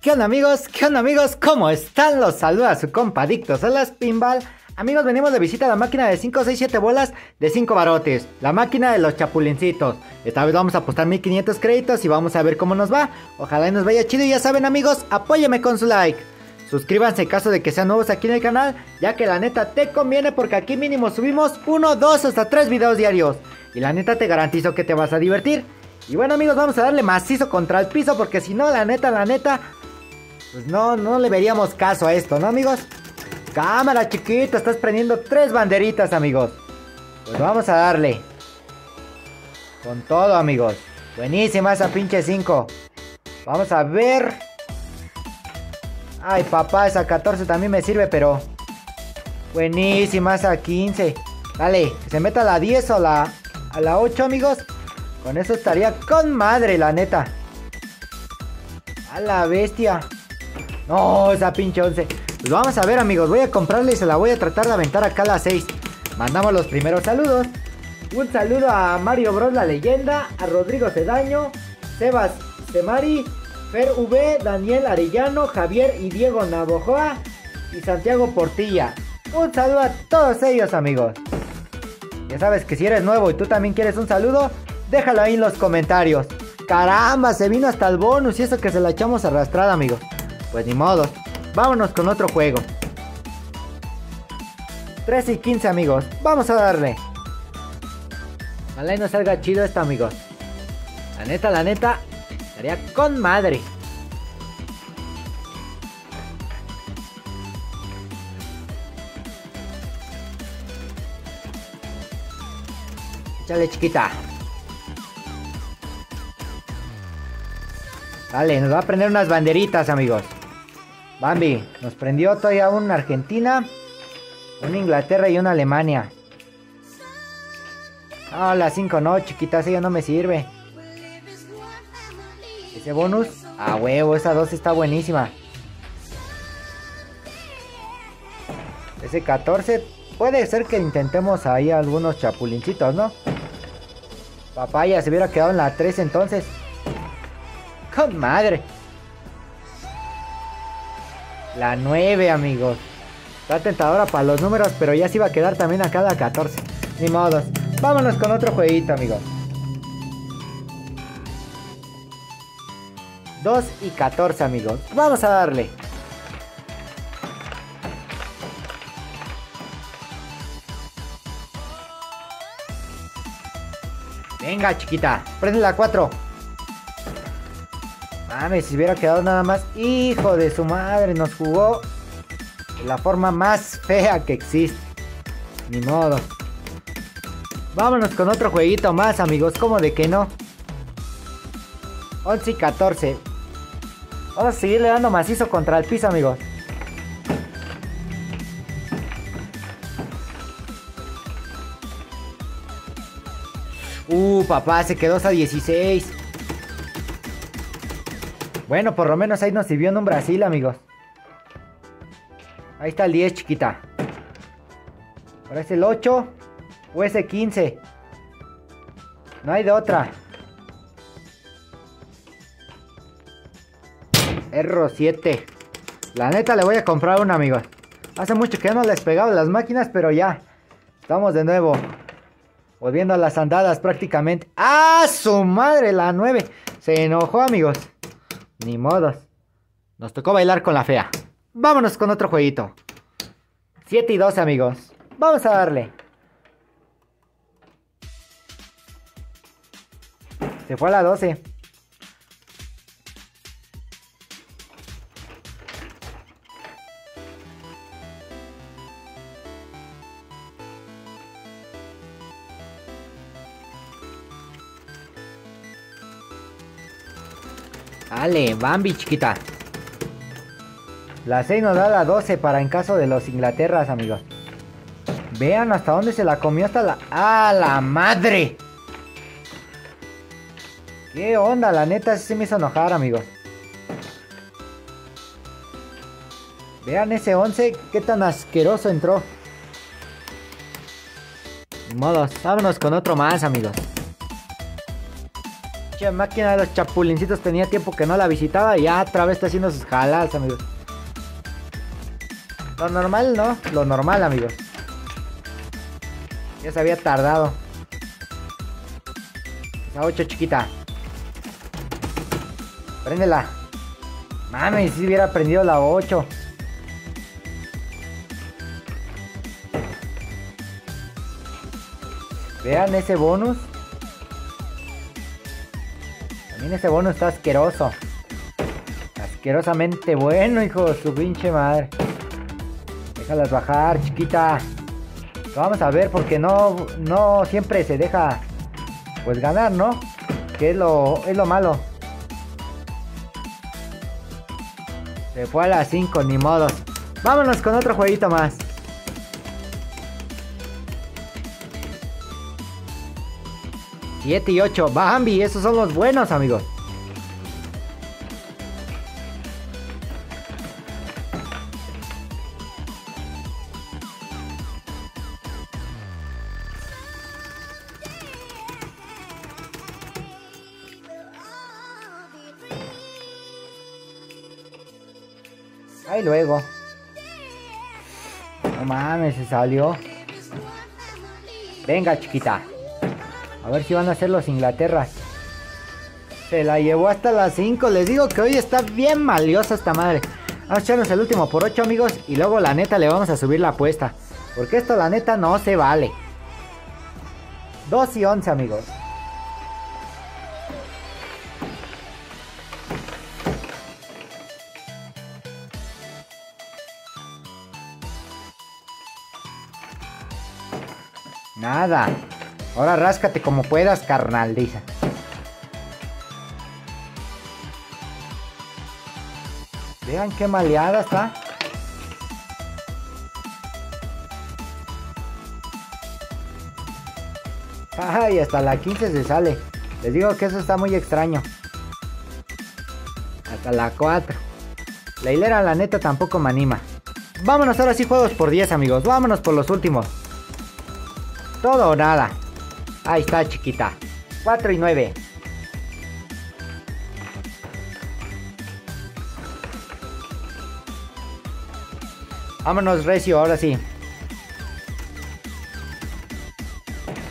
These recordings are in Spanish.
¿Qué onda amigos? ¿Qué onda amigos? ¿Cómo están? Los saluda su compa Adictos a las Pinball. Amigos, venimos de visita a la máquina de 5, 6, 7 bolas de 5 barotes. La máquina de los chapulincitos. Esta vez vamos a apostar 1500 créditos y vamos a ver cómo nos va. Ojalá y nos vaya chido y ya saben amigos, apóyeme con su like. Suscríbanse en caso de que sean nuevos aquí en el canal, ya que la neta te conviene porque aquí mínimo subimos 1, 2 hasta 3 videos diarios. Y la neta te garantizo que te vas a divertir. Y bueno amigos, vamos a darle macizo contra el piso porque si no, la neta, la neta, pues no, no le veríamos caso a esto, ¿no amigos? Cámara chiquita, estás prendiendo tres banderitas amigos. Pues vamos a darle. Con todo amigos. Buenísima esa pinche 5. Vamos a ver. Ay papá, esa 14 también me sirve, pero... Buenísima esa 15. Dale, que se meta a la 10 o la, a la 8 amigos. Con eso estaría con madre, la neta. A la bestia. No, esa pinche 11. Pues vamos a ver, amigos. Voy a comprarle y se la voy a tratar de aventar acá a la 6. Mandamos los primeros saludos. Un saludo a Mario Bros, la leyenda. A Rodrigo Cedaño. Sebas Semari. Fer V. Daniel Arellano. Javier y Diego Navojoa. Y Santiago Portilla. Un saludo a todos ellos, amigos. Ya sabes que si eres nuevo y tú también quieres un saludo, déjalo ahí en los comentarios. Caramba, se vino hasta el bonus y eso que se la echamos arrastrada, amigos. Pues ni modo. Vámonos con otro juego. 13 y 15 amigos. Vamos a darle. Ojalá y no salga chido esto amigos. La neta, la neta. Estaría con madre. Échale chiquita. Dale, nos va a prender unas banderitas amigos. Bambi, nos prendió todavía una Argentina, una Inglaterra y una Alemania. Ah, la 5 no, chiquita, esa ya no me sirve. Ese bonus, a huevo, esa 2 está buenísima. Ese 14, puede ser que intentemos ahí algunos chapulincitos, ¿no? Papaya se hubiera quedado en la 3 entonces. ¡Con madre! La 9, amigos. Está tentadora para los números, pero ya se iba a quedar también acá la 14. Ni modos. Vámonos con otro jueguito, amigos. 2 y 14, amigos. Vamos a darle. Venga, chiquita. Prende la 4. Mames, si hubiera quedado nada más. Hijo de su madre, nos jugó de la forma más fea que existe. Ni modo. Vámonos con otro jueguito más, amigos. ¿Cómo de que no? 11 y 14. Vamos a seguirle dando macizo contra el piso, amigos. Uh, papá, se quedó hasta 16. Bueno, por lo menos ahí nos sirvió en un Brasil, amigos. Ahí está el 10, chiquita. Ahora es el 8 o ese 15. No hay de otra. Erro 7. La neta le voy a comprar una, amigos. Hace mucho que no les pegaba las máquinas, pero ya. Estamos de nuevo. Volviendo a las andadas prácticamente. ¡Ah, su madre! La 9. Se enojó, amigos. Ni modos. Nos tocó bailar con la fea. Vámonos con otro jueguito. 7 y 12, amigos. Vamos a darle. Se fue a la 12. Dale, Bambi, chiquita. La 6 nos da la 12 para en caso de los Inglaterras, amigos. Vean hasta dónde se la comió hasta la... ¡Ah, la madre! ¿Qué onda? La neta, sí me hizo enojar, amigos. Vean ese 11, qué tan asqueroso entró. Modos, vámonos con otro más, amigos. Máquina de los chapulincitos tenía tiempo que no la visitaba y ya otra vez está haciendo sus jaladas, amigos. Lo normal, ¿no? Lo normal, amigos. Ya se había tardado. Esa 8 chiquita. Préndela. Mami, si hubiera prendido la 8. Vean ese bonus. Ese bonus está asqueroso. Asquerosamente bueno, hijo su pinche madre. Déjalas bajar, chiquita. Vamos a ver porque no, no siempre se deja pues ganar, ¿no? Que es lo, es lo malo. Se fue a las 5, ni modos. Vámonos con otro jueguito más. Siete y 8. Bambi, esos son los buenos, amigos. Ahí luego. No mames, se salió. Venga, chiquita. A ver si van a hacer los Inglaterras. Se la llevó hasta las 5. Les digo que hoy está bien maliosa esta madre. Vamos a echarnos el último por 8 amigos. Y luego la neta le vamos a subir la apuesta. Porque esto la neta no se vale. 2 y 11 amigos. Nada. Ahora ráscate como puedas, carnal, dice. Vean qué maleada está. Ay, hasta la 15 se sale. Les digo que eso está muy extraño. Hasta la 4. La hilera, la neta, tampoco me anima. Vámonos ahora sí, juegos por 10, amigos. Vámonos por los últimos. Todo o nada. Ahí está, chiquita. 4 y 9. Vámonos, Recio, ahora sí.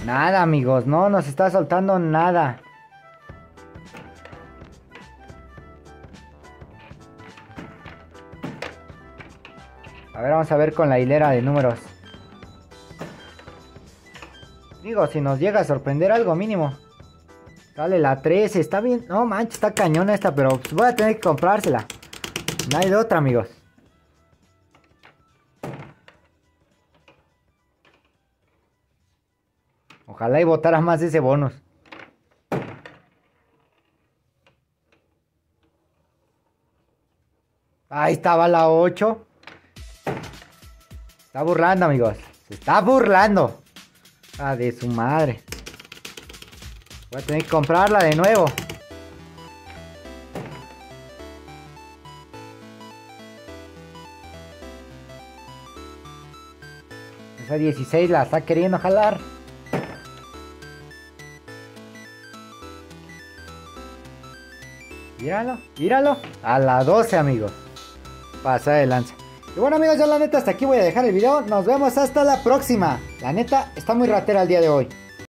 Nada, amigos. No nos está soltando nada. A ver, vamos a ver con la hilera de números. Digo, si nos llega a sorprender algo mínimo. Sale la 13, está bien. No manches, está cañona esta, pero pues voy a tener que comprársela. No hay de otra, amigos. Ojalá y votara más ese bonus. Ahí estaba la 8. está burlando, amigos. Se está burlando. Ah, de su madre. Voy a tener que comprarla de nuevo. Esa 16 la está queriendo jalar. Míralo, míralo. A la 12, amigos. Pasa de lanza. Y bueno amigos, ya la neta hasta aquí voy a dejar el video. Nos vemos hasta la próxima. La neta está muy ratera el día de hoy.